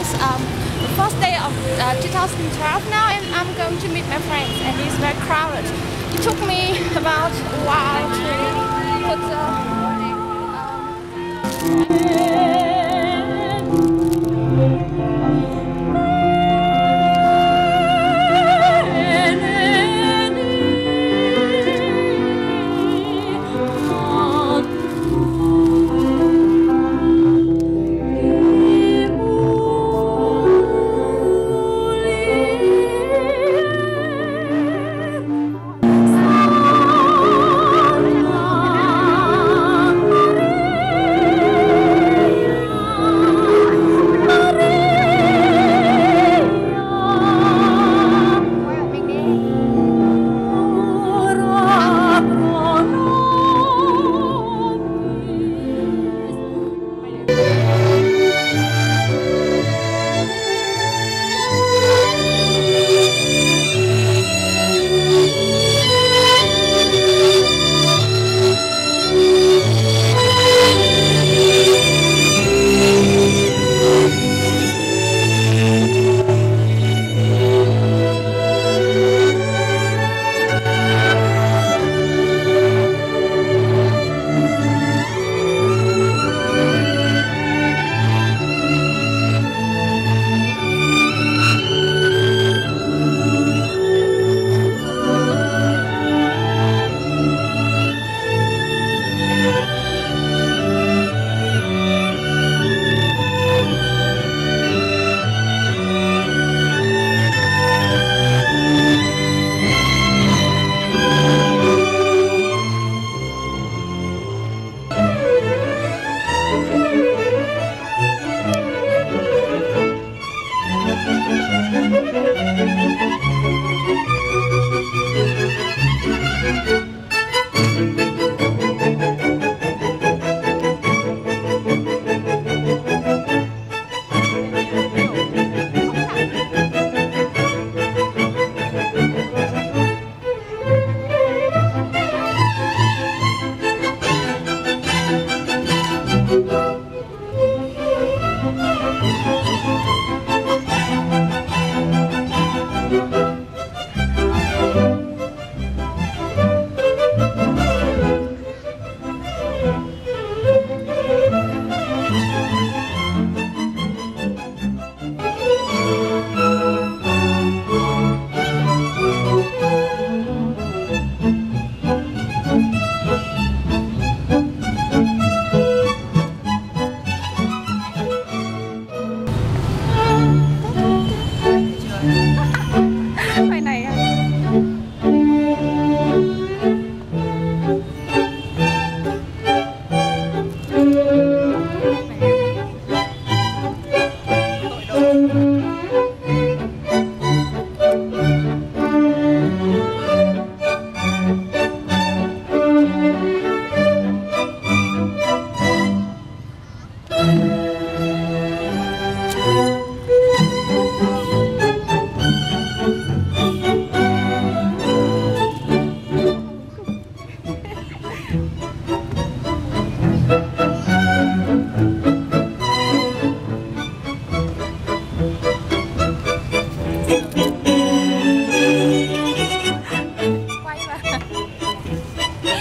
it's um, the first day of uh, 2012 now, and I'm going to meet my friends, and it's very crowded. It took me about a while to put the. Um,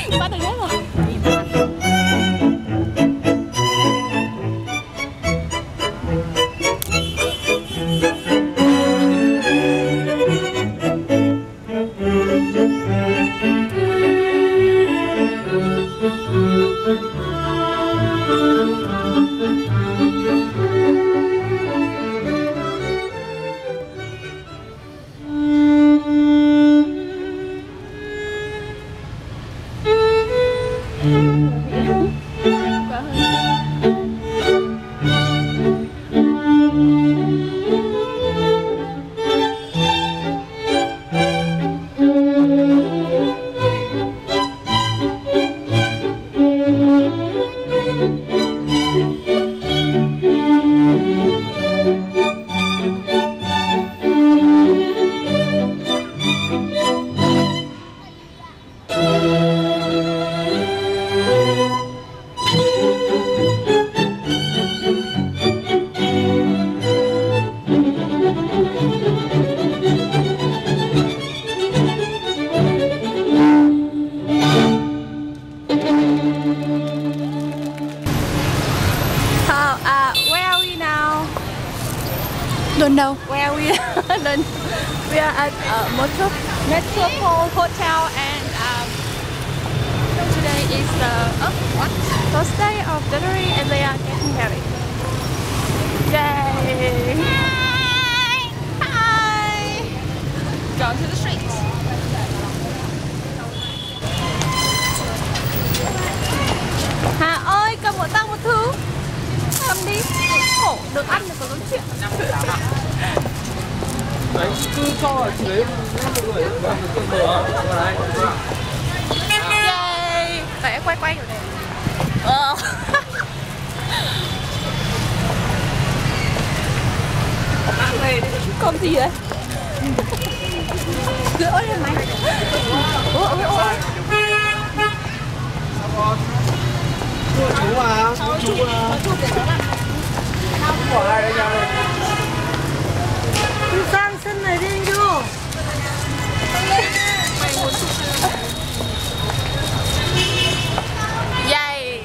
你把它扔了。Don't know. where we are. we are at uh, Metro- Metropole Hotel and um, today is the oh, what? Thursday of January and they are getting married. Yay! Hi! Hi! Go to the streets. Cho chị đấy một người cơm bờ vào Yay! Để quay quay rồi này Ờ Con gì đấy? Ôi lên mày ôi ôi ủa chú à chú chú à Chú à Chú à Sang sân này đi chú. Yay!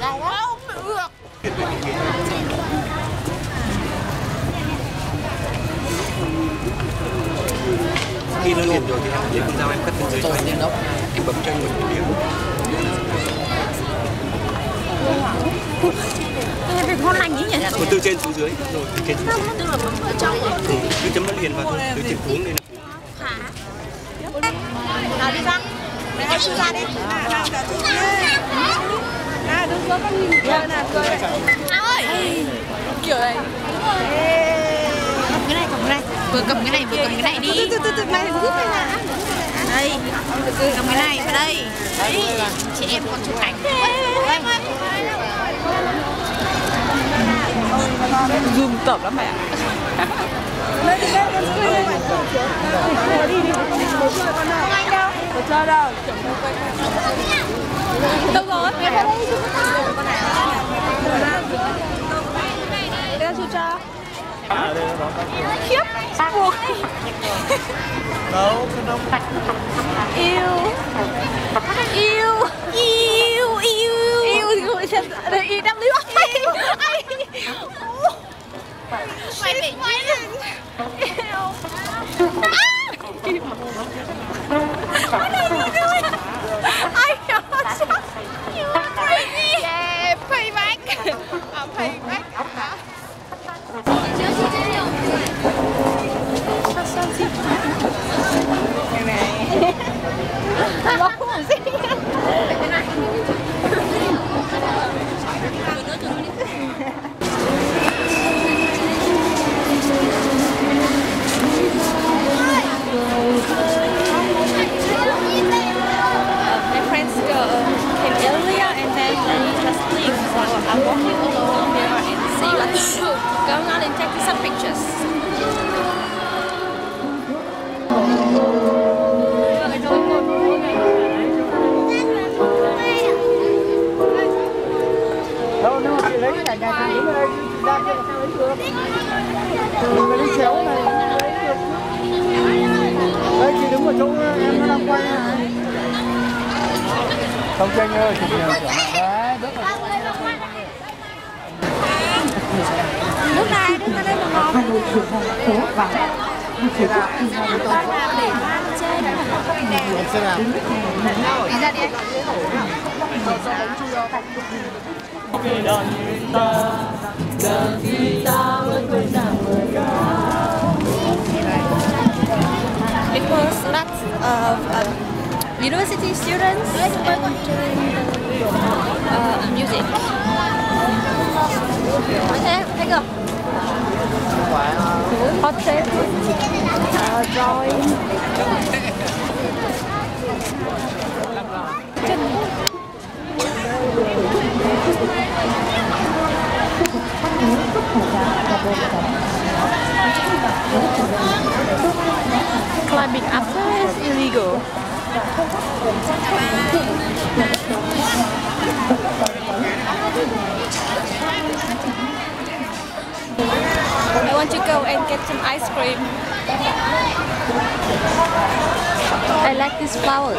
Lắm Không được khi nó liền rồi thì em lấy con dao em cắt bên dưới cho anh em bấm cho anh một Cái này ngon lành nhỉ nhỉ? còn từ trên xuống dưới rồi từ trên xuống dưới Tức là bấm ở trong. ừ, cứ chấm nó liền vào thôi từ trên xuống lên Nào đi ra. Mẹ em ra đi. Nào nào cả chú đứng giữa con nhìn kia nào cười. Nào ơi. Kiểu này Cầm cái này cầm cái này. Vừa cầm cái này vừa cầm cái này đi. Từ từ từ này giúp này nè. Đây. Cầm cái này vào đây. Đấy. Chị em còn chụp ảnh. Zoom tập lắm mẹ Đâu đâu Đâu rồi. Em phải đây Đây chú cho. Khiếp. Buộc đâu không đâu Yêu. Yêu. Yêu Yêu. Yêu thì gọi lưu Yêu. Mày going on and taking some pictures. Phải đi chéo này lấy được chị đứng ở chỗ em nó đang quay này không tranh ơi chị nhiều chỗ đấy bước vào Nước này, nước này đây mà ngon làm It was lots of um, university students doing uh, music. Thế, thấy không? Hotel, uh, drawing. Climbing up there is illegal. I want to go and get some ice cream. I like these flowers.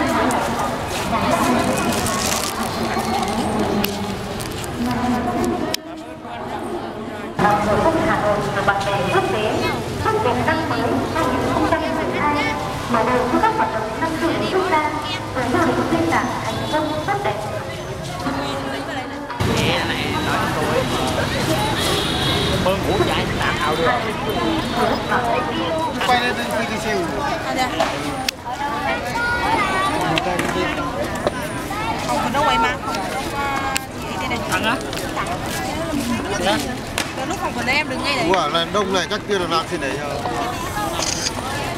quốc tế trong việc năm mới 2022 mở đầu cho các hoạt động năm du lịch quốc gia với nhiều hình biên đảng thành công tốt đẹp Mẹ này nói tôi Hơn ngủ chạy tạm ảo được quay lên trên siêu Không quay mà. Không Chị đây này á? Dạ. Lúc vấn đấy em đứng ngay đấy. Ủa là đông này các kia là làm thế này nhờ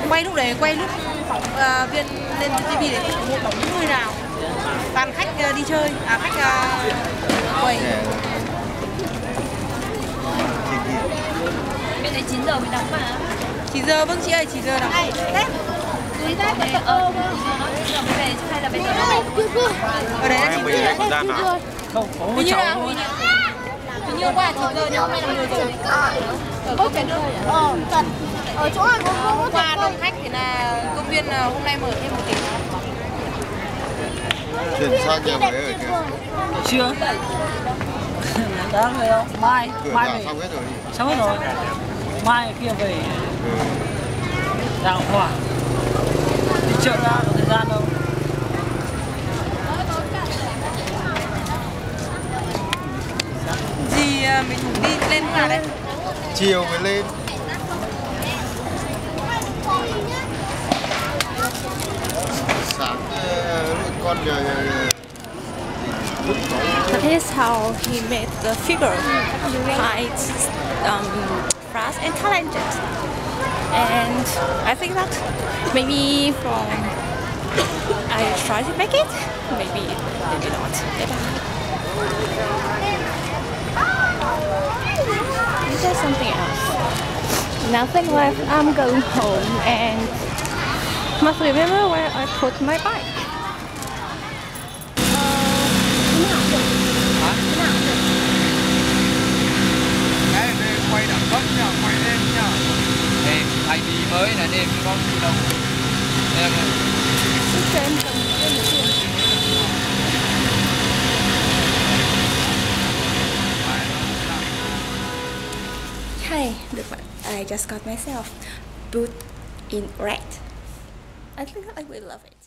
Quay lúc đấy, quay lúc phỏng à, viên lên TV để một bóng người nào. Toàn khách à, đi chơi À khách à, quầy. Bên này 9 giờ mới đóng mà. 9 giờ vâng chị ơi 9 giờ đóng. Lý ra có ờ Bây giờ hay là bây giờ Ở đấy Em 9 bây giờ giờ thời gian nào không có như là hình như như qua 9 giờ hôm nay là 10 giờ Ở công viên Ờ, thật Ở chỗ này có Hôm qua đông khách thì là công viên à, hôm nay mở thêm một tiếng Chuyển sang nhà mới ở kia chưa? Đáng rồi không? Mai mai về. xong hết rồi. Xong hết rồi. Mai kia về. Ừ. đàng hoàng đi chợ ra có thời gian đâu mình đi lên đấy Chiều mới lên That is how he made the figure quite um, fast and talented. And I think that maybe from I try to make it, maybe maybe not. There's something else. Nothing left. I'm going home and must remember where I put my bike. I just got myself. Boot in red. I think I will love it.